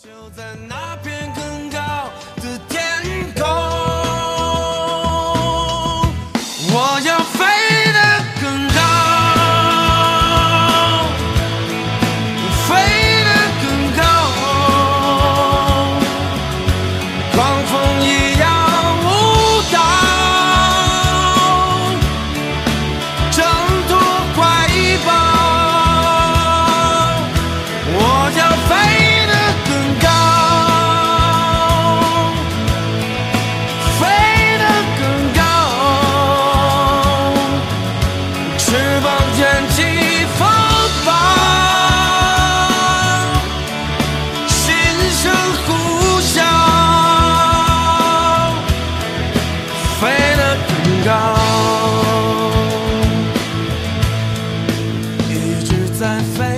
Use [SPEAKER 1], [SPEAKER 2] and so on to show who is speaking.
[SPEAKER 1] 就在那片更高的天空。我要飞。卷起风暴，心声呼啸，飞得更高。一直在飞。